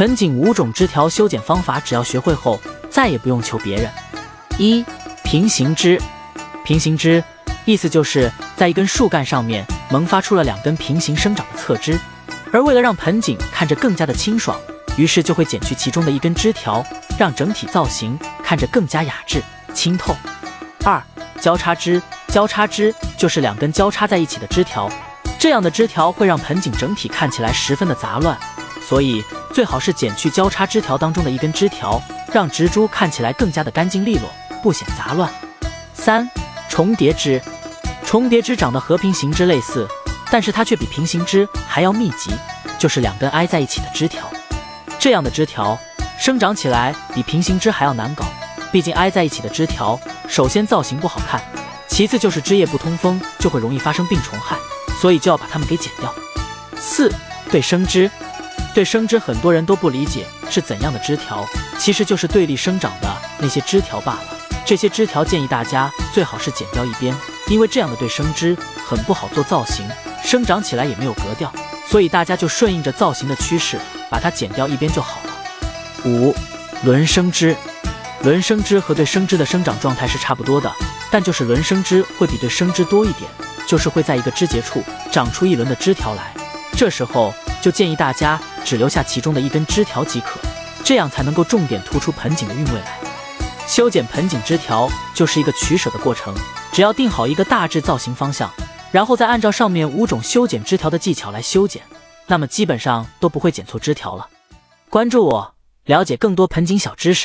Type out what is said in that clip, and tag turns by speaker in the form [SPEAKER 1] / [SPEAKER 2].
[SPEAKER 1] 盆景五种枝条修剪方法，只要学会后，再也不用求别人。一、平行枝。平行枝意思就是在一根树干上面萌发出了两根平行生长的侧枝，而为了让盆景看着更加的清爽，于是就会剪去其中的一根枝条，让整体造型看着更加雅致清透。二、交叉枝。交叉枝就是两根交叉在一起的枝条，这样的枝条会让盆景整体看起来十分的杂乱，所以最好是剪去交叉枝条当中的一根枝条，让植株看起来更加的干净利落，不显杂乱。三、重叠枝，重叠枝长得和平行枝类似，但是它却比平行枝还要密集，就是两根挨在一起的枝条。这样的枝条生长起来比平行枝还要难搞，毕竟挨在一起的枝条，首先造型不好看。其次就是枝叶不通风，就会容易发生病虫害，所以就要把它们给剪掉。四对生枝，对生枝很多人都不理解是怎样的枝条，其实就是对立生长的那些枝条罢了。这些枝条建议大家最好是剪掉一边，因为这样的对生枝很不好做造型，生长起来也没有格调，所以大家就顺应着造型的趋势，把它剪掉一边就好了。五轮生枝，轮生枝和对生枝的生长状态是差不多的。但就是轮生枝会比对生枝多一点，就是会在一个枝节处长出一轮的枝条来。这时候就建议大家只留下其中的一根枝条即可，这样才能够重点突出盆景的韵味来。修剪盆景枝条就是一个取舍的过程，只要定好一个大致造型方向，然后再按照上面五种修剪枝条的技巧来修剪，那么基本上都不会剪错枝条了。关注我，了解更多盆景小知识。